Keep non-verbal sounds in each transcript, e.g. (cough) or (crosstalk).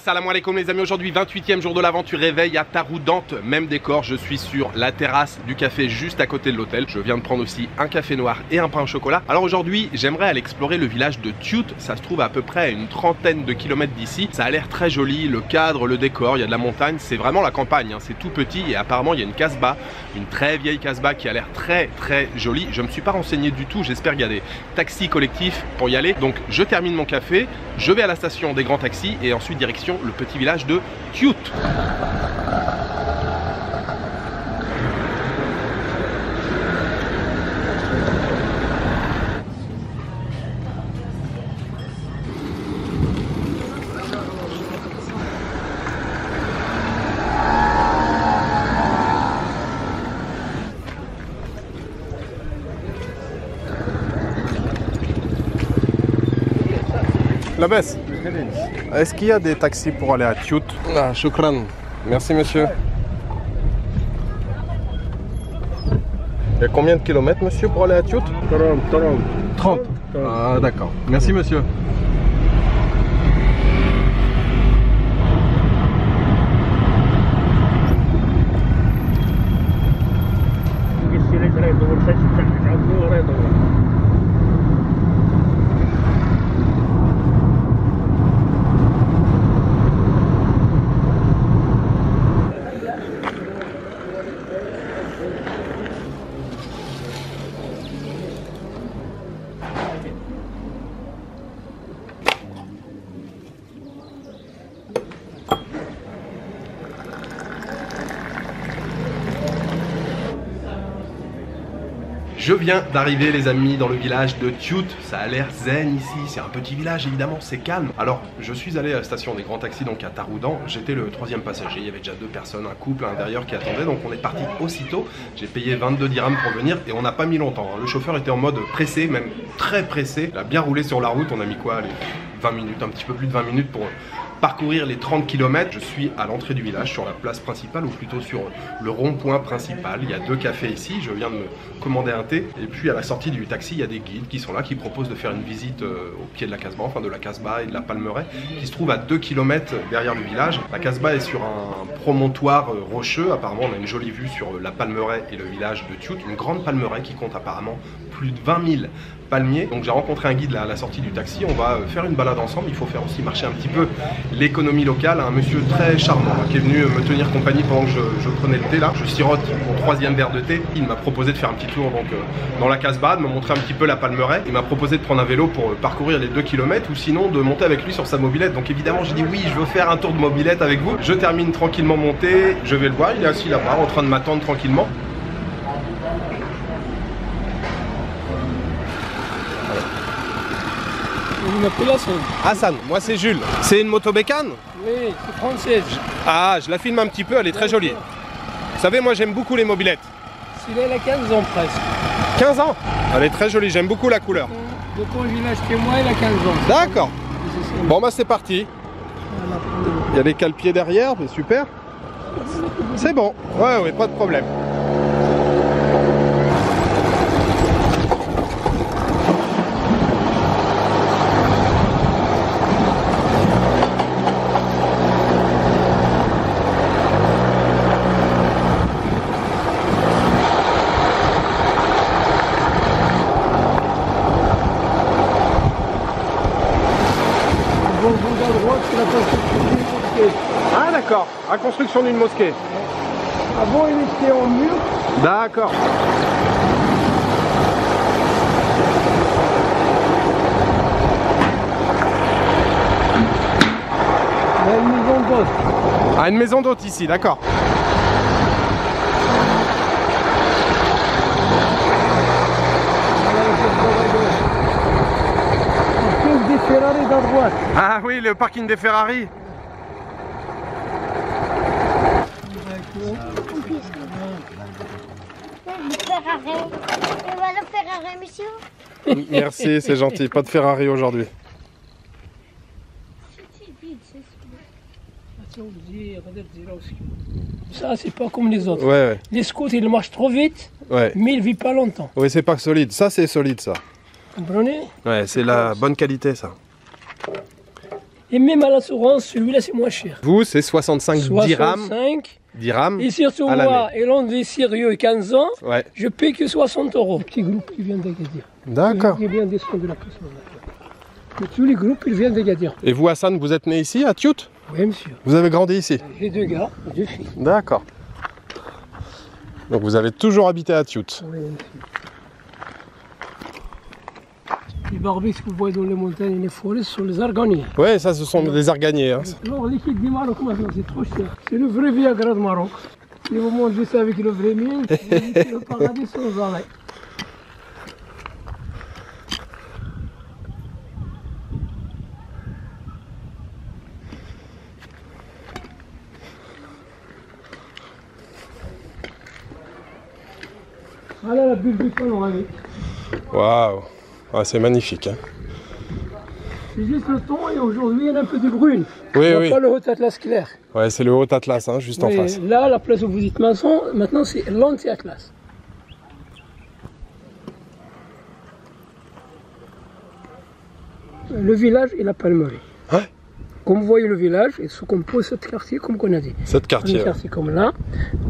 Salam alaikum les amis, aujourd'hui 28e jour de l'aventure réveil à Taroudante, même décor, je suis sur la terrasse du café juste à côté de l'hôtel. Je viens de prendre aussi un café noir et un pain au chocolat. Alors aujourd'hui, j'aimerais aller explorer le village de Tiout, ça se trouve à peu près à une trentaine de kilomètres d'ici. Ça a l'air très joli, le cadre, le décor, il y a de la montagne, c'est vraiment la campagne, hein. c'est tout petit et apparemment il y a une casbah, une très vieille casbah qui a l'air très très jolie. Je me suis pas renseigné du tout, j'espère qu'il y a des taxis collectifs pour y aller. Donc je termine mon café, je vais à la station des grands taxis et ensuite direction le petit village de Tiout. La baisse. Est-ce qu'il y a des taxis pour aller à Tiout Ah, choukran. Merci monsieur. Il y a combien de kilomètres monsieur pour aller à Tiout 30, 30. 30. Ah d'accord. Merci monsieur. Je viens d'arriver les amis dans le village de Tiout, ça a l'air zen ici, c'est un petit village évidemment, c'est calme. Alors je suis allé à la station des grands taxis donc à Taroudan, j'étais le troisième passager, il y avait déjà deux personnes, un couple à l'intérieur qui attendait donc on est parti aussitôt. J'ai payé 22 dirhams pour venir et on n'a pas mis longtemps. hein. Le chauffeur était en mode pressé, même très pressé, il a bien roulé sur la route, on a mis quoi allez, 20 minutes, un petit peu plus de 20 minutes pour parcourir les 30 km. Je suis à l'entrée du village, sur la place principale, ou plutôt sur le rond-point principal. Il y a deux cafés ici, je viens de me commander un thé. Et puis à la sortie du taxi, il y a des guides qui sont là, qui proposent de faire une visite euh, au pied de la Casbah, enfin de la Casbah et de la Palmeraie, qui se trouve à 2 km derrière le village. La Casbah est sur un promontoire euh, rocheux, apparemment on a une jolie vue sur euh, la Palmeraie et le village de Tiout, une grande palmeraie qui compte apparemment plus de 20 000 Donc j'ai rencontré un guide là, à la sortie du taxi, on va euh, faire une balade ensemble, il faut faire aussi marcher un petit peu l'économie locale, un monsieur très charmant hein, qui est venu me tenir compagnie pendant que je, prenais le thé là, je sirote mon troisième verre de thé, il m'a proposé de faire un petit tour euh, dans la Casbah, de me montrer un petit peu la palmeraie, il m'a proposé de prendre un vélo pour euh, parcourir les 2 km ou sinon de monter avec lui sur sa mobilette, donc évidemment j'ai dit oui je veux faire un tour de mobilette avec vous, je termine tranquillement mon thé, je vais le voir, il est assis là-bas en train de m'attendre tranquillement. Une appellation. Hassan, moi c'est Jules. C'est une moto bécane Oui, c'est française. Ah, je la filme un petit peu, elle est très jolie. Vous savez, moi j'aime beaucoup les mobilettes. Celui-là, il a 15 ans presque. 15 ans Elle est très jolie, j'aime beaucoup la couleur. Depuis le village chez moi, il a 15 ans. D'accord. Bon bah c'est parti. Il y a des cale-pieds derrière, mais super. C'est bon. Ouais, ouais, pas de problème. Bon, bon, à droite, c'est la construction d'une mosquée. Ah d'accord, la construction d'une mosquée. Avant, il était en mur. D'accord. Il y a une maison d'hôte. Ah, une maison d'hôte ici, d'accord. Ah oui, le parking des Ferrari. Ferrari. Et voilà Ferrari, monsieur. Merci, c'est gentil. Pas de Ferrari aujourd'hui. Ça, c'est pas comme les autres. Ouais, ouais. Les scouts, ils marchent trop vite, Ouais. mais ils vivent pas longtemps. Oui, c'est pas solide. Ça, c'est solide, ça. Vous comprenez? Ouais, c'est la bonne qualité, ça. Et même à l'assurance, celui-là, c'est moins cher. Vous, c'est 65 dirhams. 65. Dirhams. Et surtout, à moi, et l'on dit sérieux 15 ans, Ouais. je paye que 60 euros. Petit groupe qui vient d'Agadir. D'accord. Il vient descendre de la question. Mais tous les groupes, ils viennent d'Agadir. Et vous, Hassan, vous êtes né ici, à Tiout Oui, monsieur. Vous avez grandi ici? J'ai deux gars, deux filles. D'accord. Donc vous avez toujours habité à Tiout. Oui, monsieur. Les barbes que vous voyez dans les montagnes et les forêts ce sont les arganiers. Ouais, ça, ce sont des arganiers. hein. Alors, l'équipe du Maroc, maintenant, c'est trop cher. C'est le vrai Viagra de Maroc. Si vous mangez ça avec le vrai miel, (laughs) c'est le paradis sans arrêt. Voilà la bulle du panoramique. Waouh. Ah, c'est magnifique. hein. C'est juste le ton et aujourd'hui il y a un peu de brune. Oui, On oui. pas le haut atlas clair. Ouais, c'est le Haut Atlas, hein, juste en face. Là, la place où vous dites maçon, maintenant c'est l'anti-atlas. Le village et la palmerie. Comme vous voyez le village, il se compose de sept quartiers comme qu'on a dit. Cette Un quartier. comme là.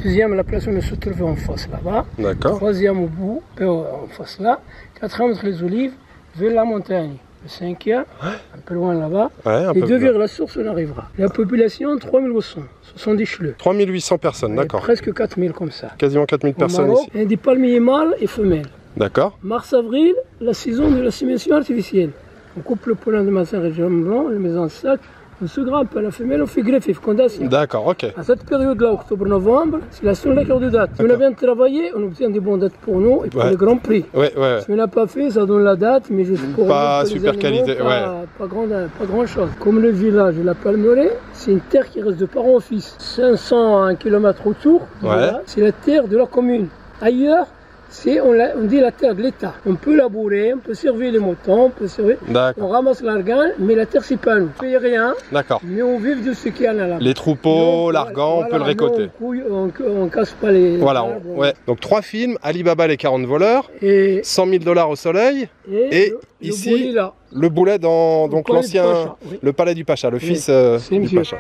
Deuxième, la place où on se trouve en face là-bas. D'accord. Troisième au bout, euh, en face là. Quatrième entre les olives, vers la montagne. Le cinquième, un peu loin là-bas. Ouais, Et peu deux vers la source, on arrivera. La population, 3800. Ce sont des cheleux. 3800 personnes, d'accord. Presque 4000 comme ça. Quasiment 4000 Au personnes Maroc, ici. il y a des palmiers mâles et femelles. D'accord. Mars-avril, la saison de la sélection artificielle. On coupe le pollen de matin région blanc, on le met en sac, on se grimpe à la femelle, on fait greffer, fécondation. D'accord, ok. À cette période-là, octobre-novembre, c'est la seule cœur de date. Si on a bien travaillé, on obtient des bonnes dates pour nous et pour Ouais. le grand prix. Ouais, ouais, ouais. Si on n'a pas fait, ça donne la date, mais juste pour Pas pour les super animaux, qualité, pas, pas grand, pas grand chose. Comme le village de la Palmeraie, c'est une terre qui reste de parents au fils. 500 km autour, Ouais. c'est la terre de la commune. Ailleurs, c'est on, dit la terre de l'État. On peut labourer, on peut servir les moutons, on peut servir. On ramasse l'argan, mais la terre c'est pas nous. On paye rien, D'accord. mais on vit de ce qu'il y en a là. Les troupeaux, l'argan, on peut le récolter. On, couille, on, on casse pas les. Voilà, arbres, on- ouais. Donc trois films, Alibaba les 40 voleurs, Et, 100 000 dollars au soleil, et, Et le- le ici, là. le boulet dans donc l'ancien, le palais du Pacha, le Oui, fils euh, du. Pacha.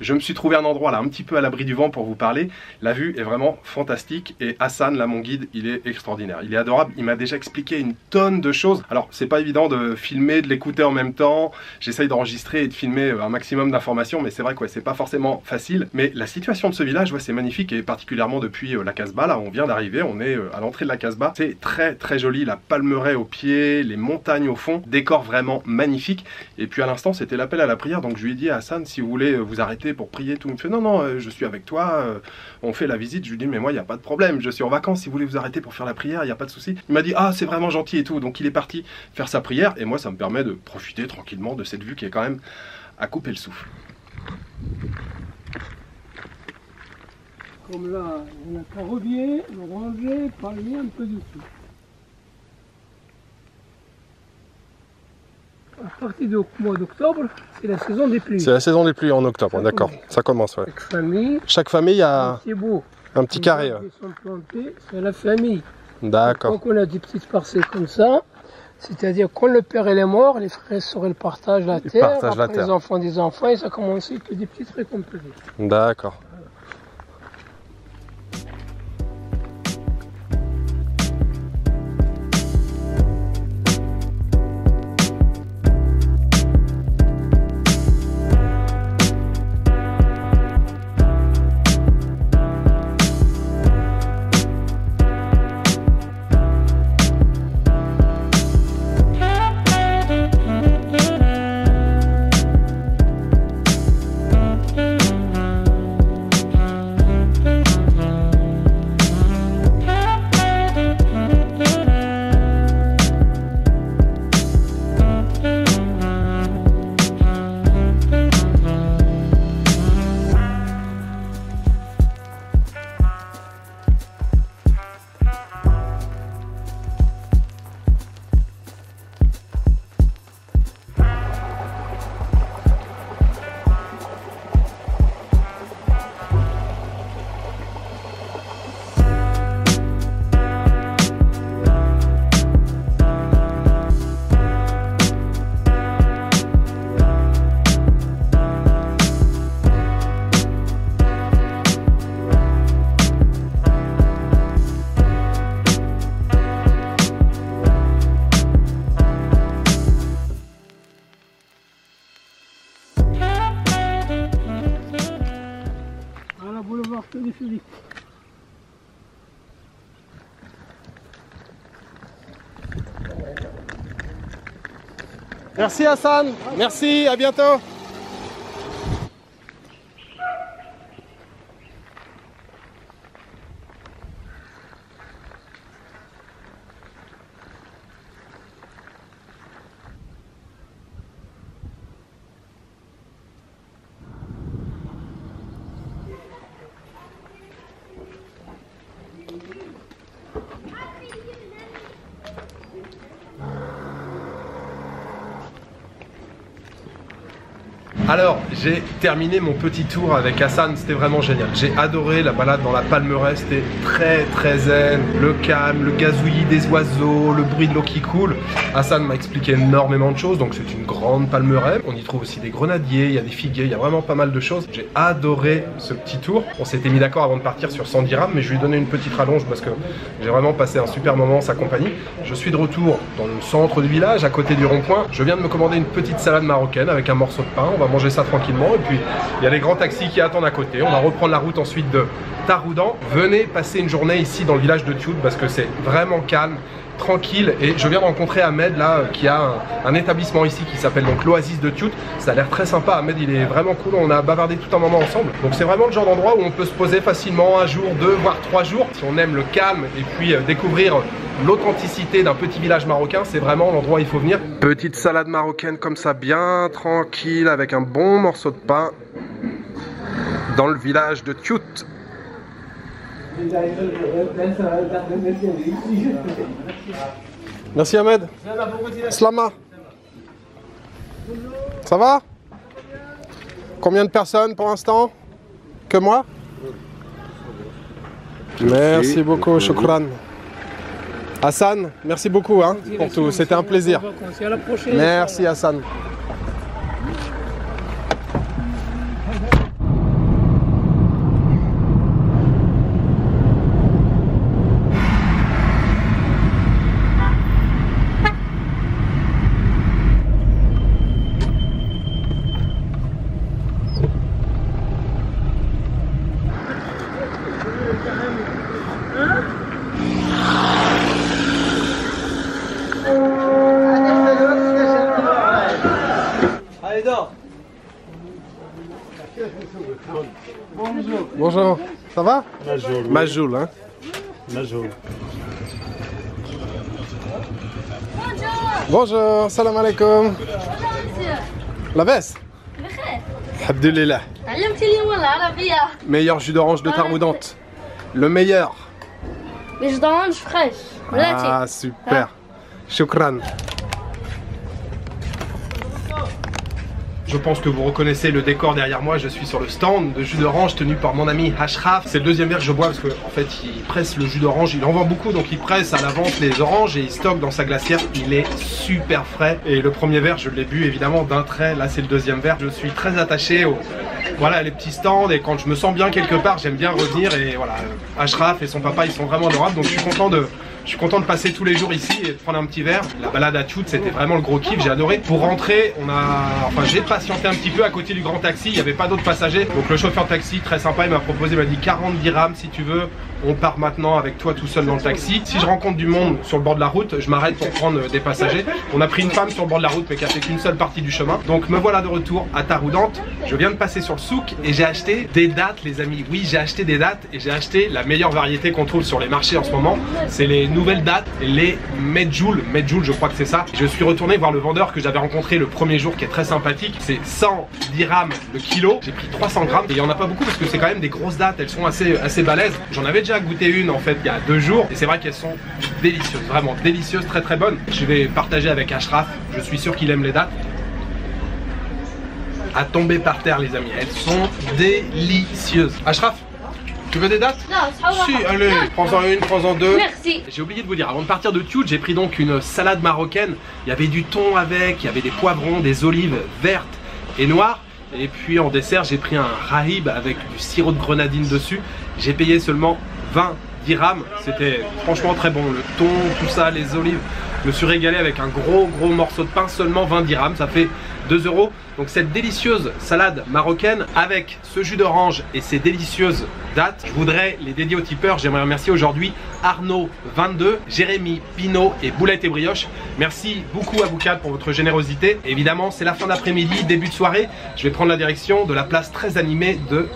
Je me suis trouvé un endroit là, un petit peu à l'abri du vent pour vous parler. La vue est vraiment fantastique et Hassan, là, mon guide, il est extraordinaire. Il est adorable. Il m'a déjà expliqué une tonne de choses. Alors, c'est pas évident de filmer, de l'écouter en même temps. J'essaye d'enregistrer et de filmer euh, un maximum d'informations, mais c'est vrai que c'est pas forcément facile. Mais la situation de ce village, c'est magnifique et particulièrement depuis euh, la Casbah. Là, on vient d'arriver, on est euh, à l'entrée de la Casbah. C'est très très joli. La palmeraie au pied, les montagnes au fond, décor vraiment magnifique. Et puis à l'instant, c'était l'appel à la prière. Donc je lui ai dit à Hassan, si vous voulez vous arrêter pour prier, tout. Il me fait non, non, euh, je suis avec toi. euh, on fait la visite. Je lui dis, mais moi, il n'y a pas de problème. Je suis en vacances. Si vous voulez vous arrêter pour faire la prière, il n'y a pas de souci. Il m'a dit, ah, c'est vraiment gentil et tout. Donc il est parti faire sa prière. Et moi, ça me permet de profiter tranquillement de cette vue qui est quand même à couper le souffle. Comme là, on a carobier, oranger, palmier, un peu tout. À partir du mois d'octobre, c'est la saison des pluies. C'est la saison des pluies en octobre. D'accord. Ça commence, ouais. Avec famille, Chaque famille a beau. un petit carré. ouais. Les sont plantés, c'est la famille. D'accord. Donc on a des petites parcelles comme ça. C'est-à-dire quand le père est mort, les frères sœurs ils partagent la Ils terre, partagent la après terre. les enfants des enfants, et ça commence que des petites récompenses. D'accord. Merci Hassan, merci, à bientôt. Alors, j'ai terminé mon petit tour avec Hassan, c'était vraiment génial. J'ai adoré la balade dans la palmeraie, c'était très très zen, le calme, le gazouillis des oiseaux, le bruit de l'eau qui coule. Hassan m'a expliqué énormément de choses, donc c'est une grande palmeraie. On y trouve aussi des grenadiers, il y a des figuiers, il y a vraiment pas mal de choses. J'ai adoré ce petit tour. On s'était mis d'accord avant de partir sur 110 dirhams, mais je lui ai donné une petite rallonge parce que j'ai vraiment passé un super moment en sa compagnie. Je suis de retour dans le centre du village, à côté du rond-point. Je viens de me commander une petite salade marocaine avec un morceau de pain. Ça tranquillement. Et puis, il y a les grands taxis qui attendent à côté. On va reprendre la route ensuite de Taroudan. Venez passer une journée ici dans le village de Tiout parce que c'est vraiment calme tranquille. Et je viens de rencontrer Ahmed là qui a un, un établissement ici qui s'appelle donc l'Oasis de Tiout ça a l'air très sympa. Ahmed il est vraiment cool. On a bavardé tout un moment ensemble. Donc c'est vraiment le genre d'endroit où on peut se poser facilement un jour deux voire trois jours. Si on aime le calme et puis euh, découvrir l'authenticité d'un petit village marocain c'est vraiment l'endroit où il faut venir. Petite salade marocaine comme ça bien tranquille avec un bon morceau de pain dans le village de Tiout Merci Ahmed. Slama. Ça va? Combien de personnes pour l'instant? Que moi? Merci beaucoup, Shukran. Hassan, merci beaucoup hein, pour tout, c'était un plaisir. Merci Hassan. Bonjour. Bonjour. Ça va? Majoul. Majoul, hein? Majoul. Bonjour. Bonjour. Salam alaikum. Bonjour, monsieur. La veste Abdelillah. Meilleur jus d'orange de Tarmoudante. Le meilleur. Jus d'orange fraîche. Ah, super. Choukran. Je pense que vous reconnaissez le décor derrière moi. Je suis sur le stand de jus d'orange tenu par mon ami Ashraf. C'est le deuxième verre que je bois parce qu'en en fait, il presse le jus d'orange. Il en vend beaucoup, donc il presse à la vente les oranges et il stocke dans sa glacière. Il est super frais. Et le premier verre, je l'ai bu évidemment d'un trait. Là, c'est le deuxième verre. Je suis très attaché au voilà les petits stands et quand je me sens bien quelque part, j'aime bien revenir. Et voilà, Ashraf et son papa, ils sont vraiment adorables. Donc je suis content de je suis content de passer tous les jours ici et de prendre un petit verre. La balade à Tiout, c'était vraiment le gros kiff, j'ai adoré. Pour rentrer, on a, enfin j'ai patienté un petit peu à côté du grand taxi, il n'y avait pas d'autres passagers. Donc le chauffeur taxi, très sympa, il m'a proposé, il m'a dit 40 dirhams si tu veux. On part maintenant avec toi tout seul dans le taxi. Si je rencontre du monde sur le bord de la route, je m'arrête pour prendre des passagers. On a pris une femme sur le bord de la route mais qui a fait qu'une seule partie du chemin. Donc me voilà de retour à Taroudante. Je viens de passer sur le souk et j'ai acheté des dates les amis. Oui j'ai acheté des dates et j'ai acheté la meilleure variété qu'on trouve sur les marchés en ce moment. C'est les nouvelles dates, les Medjool. Medjool je crois que c'est ça. Je suis retourné voir le vendeur que j'avais rencontré le premier jour qui est très sympathique. C'est 100 dirhams le kilo. J'ai pris 300 grammes et il y en a pas beaucoup parce que c'est quand même des grosses dates. Elles sont assez, assez balèzes. J'en avais déjà goûté une en fait il y a deux jours et c'est vrai qu'elles sont délicieuses, vraiment délicieuses, très très bonnes. Je vais partager avec Ashraf. Je suis sûr qu'il aime les dates à tomber par terre les amis. Elles sont délicieuses. Ashraf, tu veux des dates Non, ça va. Si, allez, prends-en une, prends-en deux. Merci. J'ai oublié de vous dire, avant de partir de Tiout, j'ai pris donc une salade marocaine. Il y avait du thon avec, il y avait des poivrons, des olives vertes et noires. Et puis en dessert, j'ai pris un rahib avec du sirop de grenadine dessus. J'ai payé seulement 20 dirhams. C'était franchement très bon. Le thon, tout ça, les olives. Je me suis régalé avec un gros gros morceau de pain, seulement 20 dirhams. Ça fait 2 euros. Donc cette délicieuse salade marocaine avec ce jus d'orange et ces délicieuses dates, je voudrais les dédier aux tipeurs. J'aimerais remercier aujourd'hui Arnaud 22, Jérémy, Pinot et Boulette et Brioche. Merci beaucoup à vous quatre pour votre générosité. Évidemment, c'est la fin d'après-midi, début de soirée. Je vais prendre la direction de la place très animée de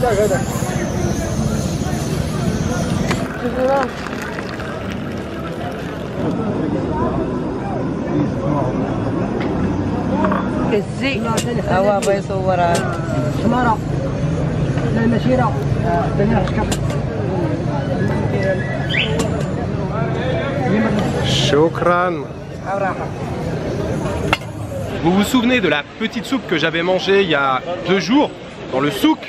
Assarag. الزي هو بيصورها سمارة لا المسيرة بني شكر Shukran. أو راحة Vous vous souvenez de la petite soupe que j'avais mangée il y a deux jours dans le souk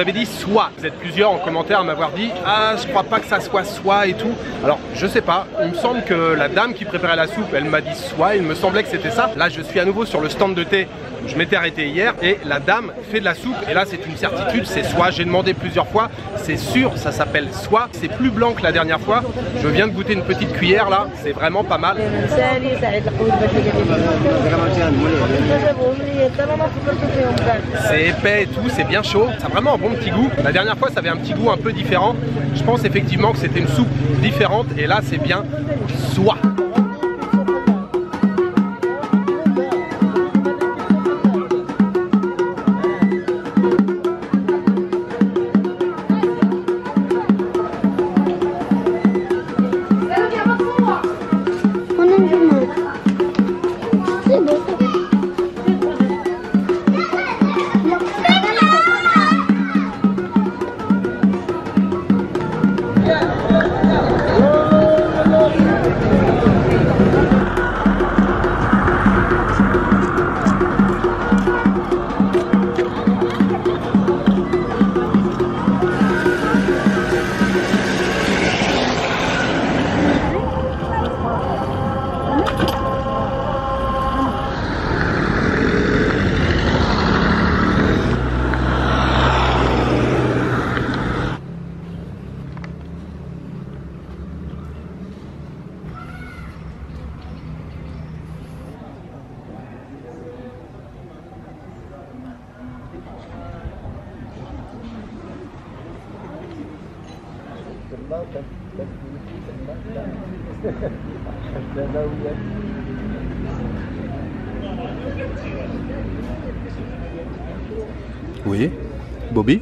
Vous avez dit soit. Vous êtes plusieurs en commentaire à m'avoir dit Ah, je crois pas que ça soit soit et tout. Alors, je sais pas. Il me semble que la dame qui préparait la soupe, elle m'a dit soit. Il me semblait que c'était ça. Là, je suis à nouveau sur le stand de thé je m'étais arrêté hier et la dame fait de la soupe. Et là, c'est une certitude, c'est soie. J'ai demandé plusieurs fois, c'est sûr, ça s'appelle soie. C'est plus blanc que la dernière fois. Je viens de goûter une petite cuillère là, c'est vraiment pas mal. C'est épais et tout, c'est bien chaud. Ça a vraiment un bon petit goût. La dernière fois, ça avait un petit goût un peu différent. Je pense effectivement que c'était une soupe différente et là, c'est bien soie. Oui, Bobby?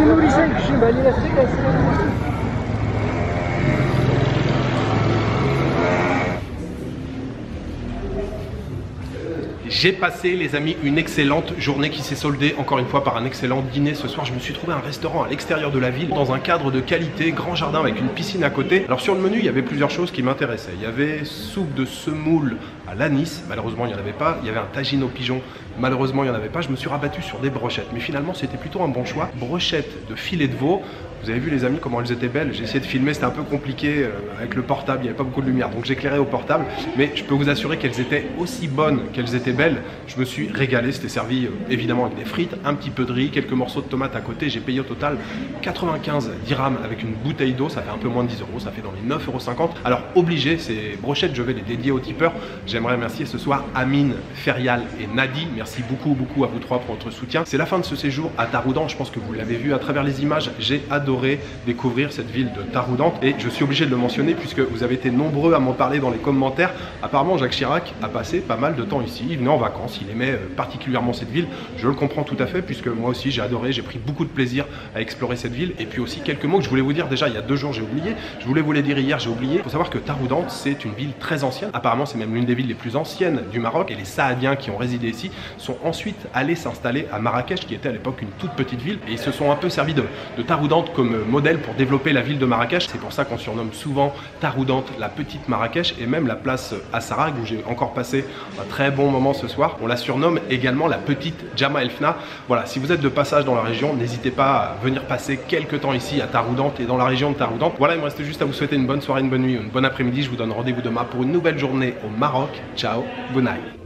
Kilo 85 kişiyim ben yine size. J'ai passé, les amis, une excellente journée qui s'est soldée encore une fois par un excellent dîner. Ce soir, je me suis trouvé un restaurant à l'extérieur de la ville, dans un cadre de qualité, grand jardin avec une piscine à côté. Alors sur le menu, il y avait plusieurs choses qui m'intéressaient. Il y avait soupe de semoule à l'anis, malheureusement il n'y en avait pas. Il y avait un tagine au pigeon, malheureusement il n'y en avait pas. Je me suis rabattu sur des brochettes, mais finalement c'était plutôt un bon choix. Brochettes de filet de veau. Vous avez vu les amis comment elles étaient belles. J'ai essayé de filmer, c'était un peu compliqué euh, avec le portable, il n'y avait pas beaucoup de lumière, donc j'éclairais au portable. Mais je peux vous assurer qu'elles étaient aussi bonnes qu'elles étaient belles. Je me suis régalé, c'était servi euh, évidemment avec des frites, un petit peu de riz, quelques morceaux de tomates à côté. J'ai payé au total 95 dirhams avec une bouteille d'eau, ça fait un peu moins de 10 euros, ça fait dans les 9,50 euros. Alors obligé, ces brochettes, je vais les dédier aux tipeurs. J'aimerais remercier ce soir Amine, Ferial et Nadi. Merci beaucoup, beaucoup à vous trois pour votre soutien. C'est la fin de ce séjour à Taroudan. Je pense que vous l'avez vu à travers les images. J'ai adoré découvrir cette ville de Taroudan et je suis obligé de le mentionner puisque vous avez été nombreux à m'en parler dans les commentaires. Apparemment, Jacques Chirac a passé pas mal de temps ici. Il venait en vacances. Il aimait euh, particulièrement cette ville. Je le comprends tout à fait puisque moi aussi j'ai adoré. J'ai pris beaucoup de plaisir à explorer cette ville. Et puis aussi quelques mots que je voulais vous dire déjà il y a deux jours, j'ai oublié. Je voulais vous les dire hier, j'ai oublié. Il faut savoir que Taroudan, c'est une ville très ancienne. Apparemment, c'est même l'une des villes les plus anciennes du Maroc et les Saadiens qui ont résidé ici sont ensuite allés s'installer à Marrakech qui était à l'époque une toute petite ville et ils se sont un peu servis de, de Taroudante modèle pour développer la ville de Marrakech. C'est pour ça qu'on surnomme souvent Taroudante la petite Marrakech et même la place Assarag où j'ai encore passé un très bon moment ce soir. On la surnomme également la petite Jama Elfna. Voilà, si vous êtes de passage dans la région, n'hésitez pas à venir passer quelques temps ici à Taroudante et dans la région de Taroudante. Voilà, il me reste juste à vous souhaiter une bonne soirée, une bonne nuit, une bonne après-midi. Je vous donne rendez-vous demain pour une nouvelle journée au Maroc. Ciao, good night.